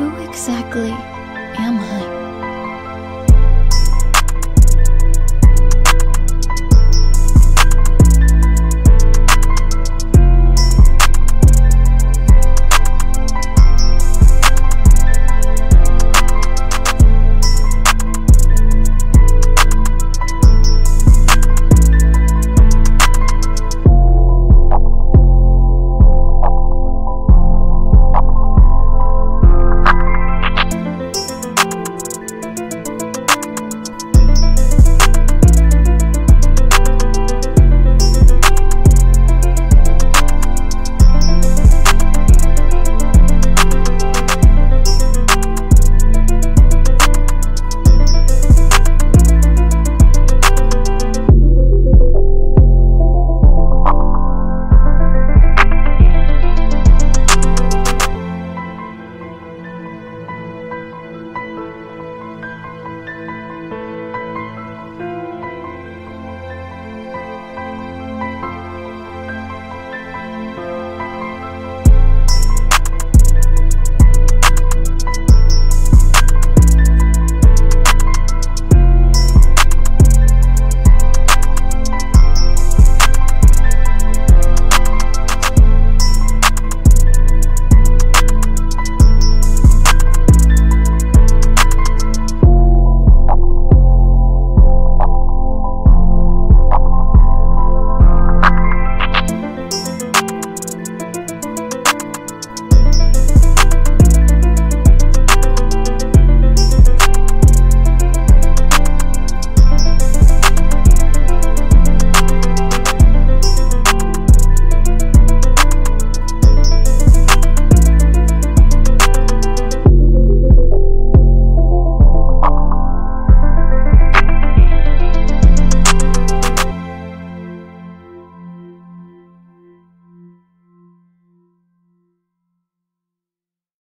Who exactly am I?